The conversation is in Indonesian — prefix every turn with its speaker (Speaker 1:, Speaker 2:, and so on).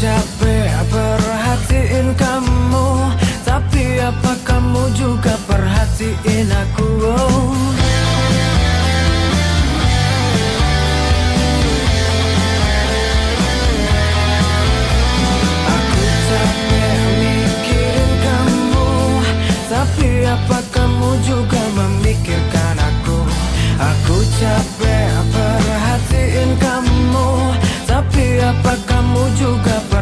Speaker 1: capek perhatiin kamu. Tapi apa kamu juga perhatiin juga